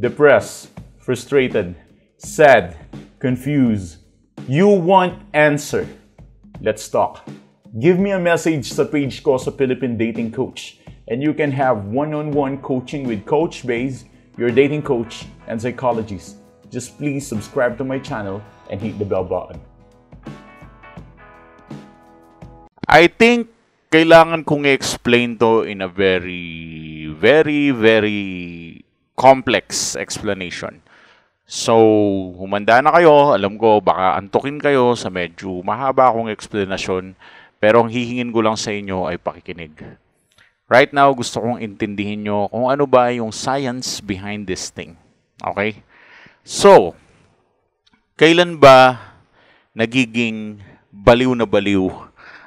depressed, frustrated, sad, confused, you want answer. Let's talk. Give me a message sa page ko sa Philippine Dating Coach and you can have one-on-one coaching with Coach Bays, your dating coach and psychologist. Just please subscribe to my channel and hit the bell button. I think kailangan kong i-explain to in a very, very, very complex explanation. So, humanda na kayo. Alam ko, baka antukin kayo sa medyo mahaba akong explanation. Pero ang hihingin ko lang sa inyo ay pakikinig. Right now, gusto kong intindihin nyo kung ano ba yung science behind this thing. Okay? So, kailan ba nagiging baliw na baliw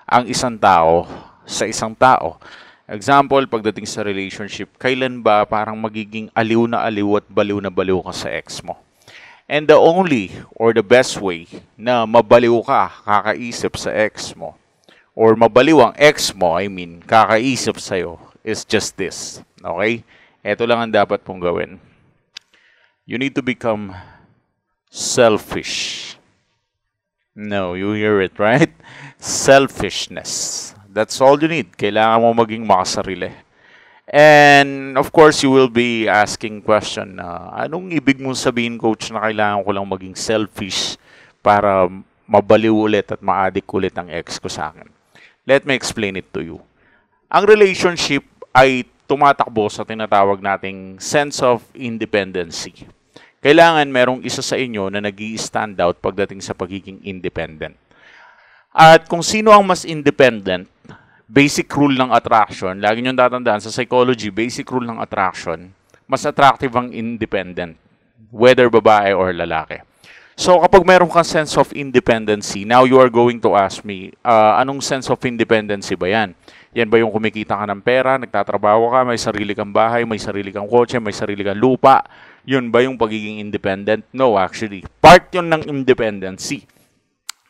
ang isang tao sa isang tao? Example, pagdating sa relationship, kailan ba parang magiging aliw na aliw at baliw na baliw ka sa ex mo? And the only or the best way na mabaliw ka, kakaisip sa ex mo, or mabaliw ang ex mo, I mean, kakaisip sa'yo, is just this. Okay? Ito lang ang dapat pong gawin. You need to become selfish. No, you hear it, right? Selfishness. That's all you need. Kailangan mo maging makasarili. And of course, you will be asking question na anong ibig mong sabihin, coach, na kailangan ko lang maging selfish para mabaliw ulit at ma-addict ulit ang ex ko sa akin. Let me explain it to you. Ang relationship ay tumatakbo sa tinatawag nating sense of independency. Kailangan merong isa sa inyo na nag stand out pagdating sa pagiging independent. At kung sino ang mas independent, basic rule ng attraction, lagi nyo tatandaan sa psychology, basic rule ng attraction, mas attractive ang independent, whether babae or lalaki. So kapag meron kang sense of independency, now you are going to ask me, uh, anong sense of independency ba yan? Yan ba yung kumikita ka ng pera, nagtatrabaho ka, may sarili kang bahay, may sarili kang kotse, may sarili kang lupa? Yun ba yung pagiging independent? No, actually. Part yun ng independency.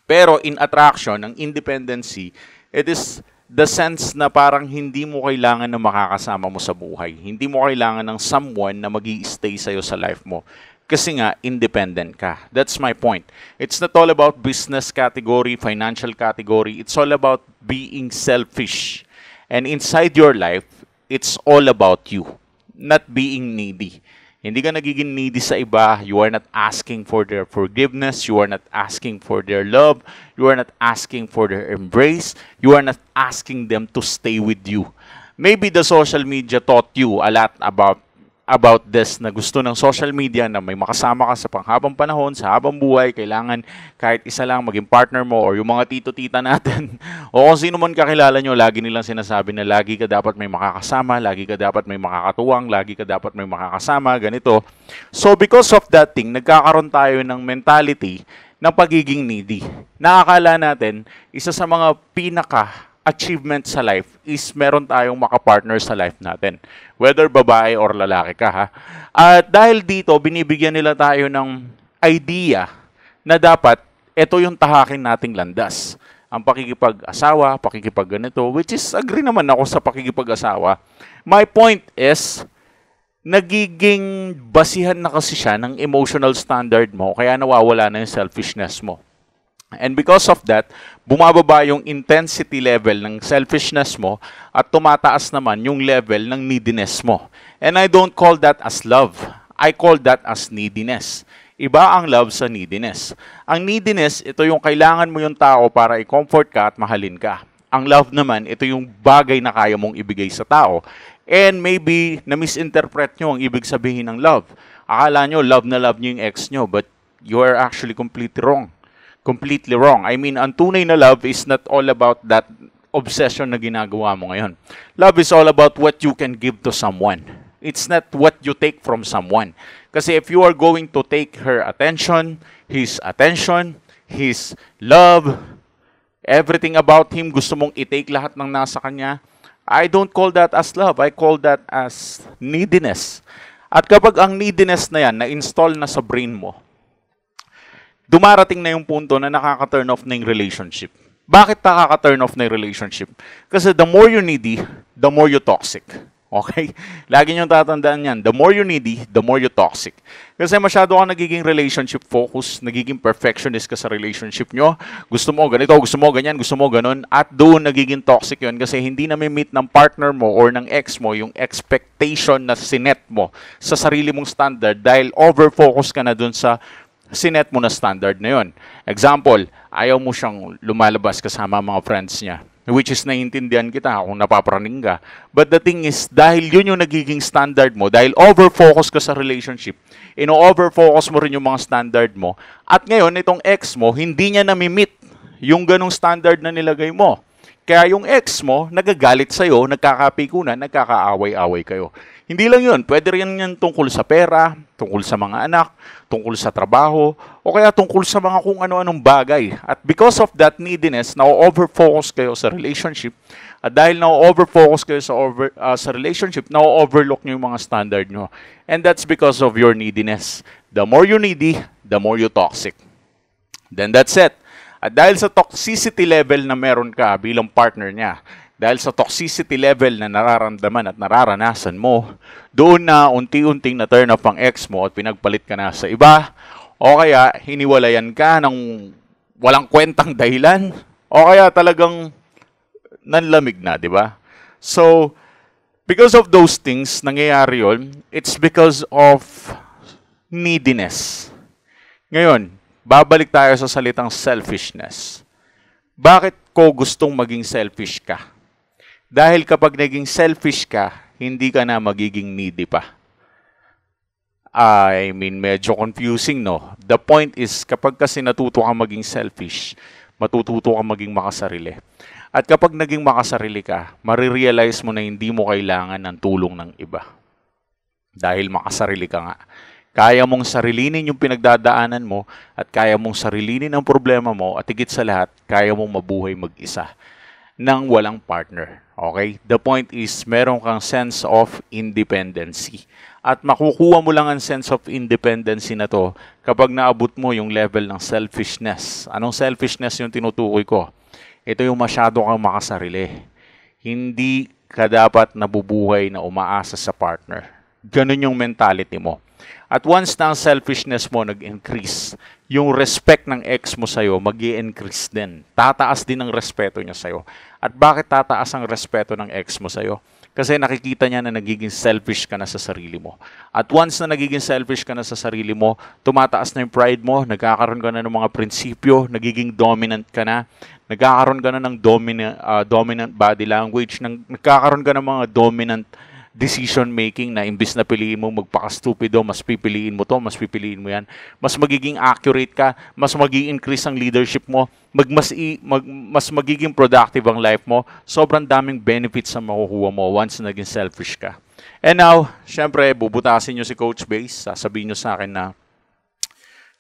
Pero in attraction, ang independency, it is the sense na parang hindi mo kailangan na makakasama mo sa buhay. Hindi mo kailangan ng someone na mag stay sa'yo sa life mo. Kasi nga, independent ka. That's my point. It's not all about business category, financial category. It's all about being selfish. And inside your life, it's all about you, not being needy. Hindi ka nagiging needy sa iba. You are not asking for their forgiveness. You are not asking for their love. You are not asking for their embrace. You are not asking them to stay with you. Maybe the social media taught you a lot about about this na gusto ng social media na may makasama ka sa panghabang panahon, sa habang buhay, kailangan kahit isa lang maging partner mo or yung mga tito-tita natin o kung sino man kakilala nyo, lagi nilang sinasabi na lagi ka dapat may makakasama, lagi ka dapat may makakatuwang, lagi ka dapat may makakasama, ganito. So because of that thing, nagkakaroon tayo ng mentality ng pagiging needy. Nakakala natin, isa sa mga pinaka achievement sa life is meron tayong makapartner sa life natin. Whether babae or lalaki ka ha. At dahil dito, binibigyan nila tayo ng idea na dapat ito yung tahakin nating landas. Ang pakikipag-asawa, pakikipag-ganito, which is agree naman ako sa pakikipag-asawa. My point is, nagiging basihan na kasi siya ng emotional standard mo, kaya nawawala na yung selfishness mo. And because of that, bumababa yung intensity level ng selfishness mo at tumataas naman yung level ng neediness mo. And I don't call that as love. I call that as neediness. Iba ang love sa neediness. Ang neediness, ito yung kailangan mo yung tao para i-comfort ka at mahalin ka. Ang love naman, ito yung bagay na kaya mong ibigay sa tao. And maybe na-misinterpret nyo ang ibig sabihin ng love. Akala nyo, love na love nyo yung ex nyo, but you are actually completely wrong completely wrong. I mean, ang tunay na love is not all about that obsession na ginagawa mo ngayon. Love is all about what you can give to someone. It's not what you take from someone. Kasi if you are going to take her attention, his attention, his love, everything about him, gusto mong i-take lahat ng nasa kanya, I don't call that as love. I call that as neediness. At kapag ang neediness na yan, na-install na sa brain mo, dumarating na yung punto na nakaka-turn off na yung relationship. Bakit nakaka-turn off na yung relationship? Kasi the more you needy, the more you toxic. Okay? Lagi nyo tatandaan yan. The more you needy, the more you toxic. Kasi masyado ka nagiging relationship focus, nagiging perfectionist ka sa relationship nyo. Gusto mo ganito, gusto mo ganyan, gusto mo ganun. At doon nagiging toxic yon kasi hindi na may meet ng partner mo or ng ex mo yung expectation na sinet mo sa sarili mong standard dahil over-focus ka na doon sa sinet mo na standard na yon. Example, ayaw mo siyang lumalabas kasama mga friends niya which is naiintindihan kita kung napapraning ka. But the thing is, dahil yun yung nagiging standard mo, dahil over-focus ka sa relationship, ino-over-focus mo rin yung mga standard mo, at ngayon, itong ex mo, hindi niya nami-meet yung ganong standard na nilagay mo. Kaya yung ex mo, nagagalit sa'yo, nagkakapikunan, nagkakaaway-away kayo. Hindi lang yun, pwede rin yan tungkol sa pera, tungkol sa mga anak, tungkol sa trabaho, o kaya tungkol sa mga kung ano-anong bagay. At because of that neediness, na-overfocus kayo sa relationship, at dahil na-overfocus kayo sa, over, uh, sa relationship, na-overlook nyo yung mga standard nyo. And that's because of your neediness. The more you needy, the more you toxic. Then that's it. At dahil sa toxicity level na meron ka bilang partner niya, dahil sa toxicity level na nararamdaman at nararanasan mo, doon na unti-unting na turn off ang ex mo at pinagpalit ka na sa iba, o kaya hiniwalayan ka ng walang kwentang dahilan, o kaya talagang nanlamig na, di ba? So, because of those things, nangyayari yun, it's because of neediness. Ngayon, babalik tayo sa salitang selfishness. Bakit ko gustong maging selfish ka? Dahil kapag naging selfish ka, hindi ka na magiging needy pa. I mean, medyo confusing, no? The point is, kapag kasi natuto kang maging selfish, matututo kang maging makasarili. At kapag naging makasarili ka, marirealize mo na hindi mo kailangan ng tulong ng iba. Dahil makasarili ka nga. Kaya mong sarilinin yung pinagdadaanan mo at kaya mong sarilinin ang problema mo at higit sa lahat, kaya mong mabuhay mag-isa ng walang partner. Okay? The point is, meron kang sense of independency. At makukuha mo lang ang sense of independency na to kapag naabot mo yung level ng selfishness. Anong selfishness yung tinutukoy ko? Ito yung masyado kang makasarili. Hindi ka dapat nabubuhay na umaasa sa partner. Ganun yung mentality mo. At once na ang selfishness mo nag-increase, yung respect ng ex mo sa'yo mag increase din. Tataas din ang respeto niya sa'yo. At bakit tataas ang respeto ng ex mo sa'yo? Kasi nakikita niya na nagiging selfish ka na sa sarili mo. At once na nagiging selfish ka na sa sarili mo, tumataas na yung pride mo, nagkakaroon ka na ng mga prinsipyo, nagiging dominant ka na, nagkakaroon ka na ng dominant, uh, dominant body language, nagkakaroon ka ng mga dominant decision making na imbis na piliin mo magpaka-stupido, mas pipiliin mo to, mas pipiliin mo yan. Mas magiging accurate ka, mas magiging increase ang leadership mo, mag, mas, i, mag, mas magiging productive ang life mo. Sobrang daming benefits ang makukuha mo once naging selfish ka. And now, syempre, bubutasin nyo si Coach Base. Sasabihin nyo sa akin na,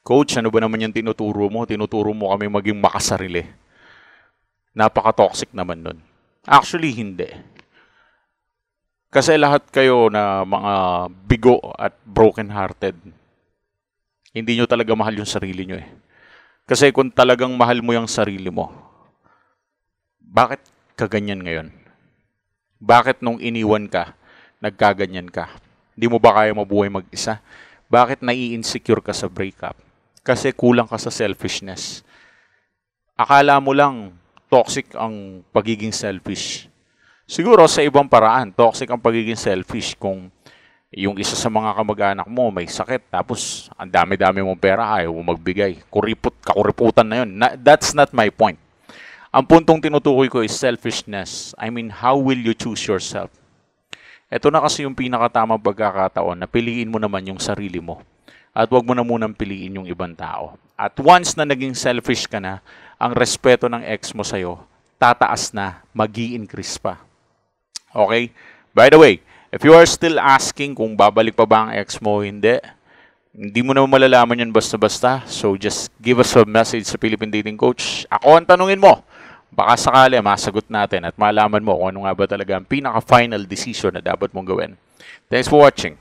Coach, ano ba naman yung tinuturo mo? Tinuturo mo kami maging makasarili. Napaka-toxic naman nun. Actually, hindi. Kasi lahat kayo na mga bigo at broken-hearted, hindi nyo talaga mahal yung sarili nyo eh. Kasi kung talagang mahal mo yung sarili mo, bakit kaganyan ngayon? Bakit nung iniwan ka, nagkaganyan ka? Hindi mo ba kaya mabuhay mag-isa? Bakit nai-insecure ka sa breakup? Kasi kulang ka sa selfishness. Akala mo lang toxic ang pagiging selfish. Siguro sa ibang paraan, toxic ang pagiging selfish kung yung isa sa mga kamag-anak mo may sakit tapos ang dami-dami mong pera ayaw mo magbigay. Kuripot, kakuriputan na yun. Na, that's not my point. Ang puntong tinutukoy ko is selfishness. I mean, how will you choose yourself? Ito na kasi yung pinakatamang pagkakataon na piliin mo naman yung sarili mo. At huwag mo na munang piliin yung ibang tao. At once na naging selfish ka na, ang respeto ng ex mo sa'yo, tataas na, mag increase pa. Okay? By the way, if you are still asking kung babalik pa ba ang ex mo hindi, hindi mo naman malalaman yan basta-basta. So just give us a message sa Philippine Dating Coach. Ako ang tanungin mo. Baka sakali masagot natin at malaman mo kung ano nga ba talaga ang pinaka-final decision na dapat mong gawin. Thanks for watching.